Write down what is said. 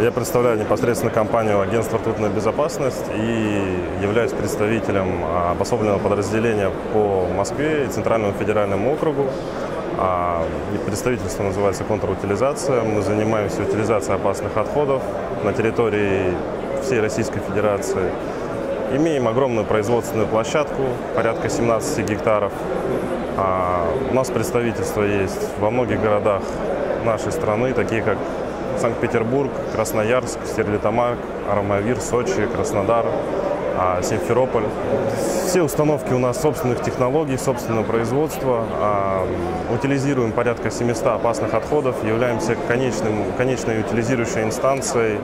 Я представляю непосредственно компанию Агентство ртутная безопасность и являюсь представителем а, обособленного подразделения по Москве и Центральному федеральному округу. А, Представительство называется контрутилизация. Мы занимаемся утилизацией опасных отходов на территории всей Российской Федерации. Имеем огромную производственную площадку, порядка 17 гектаров. А, У нас представительство есть во многих городах нашей страны, такие как Санкт-Петербург, Красноярск, Стерлитамак, Армавир, Сочи, Краснодар, а, Симферополь. Все установки у нас собственных технологий, собственного производства. А, Утилизируем порядка 700 опасных отходов, являемся конечным, конечной утилизирующей инстанцией.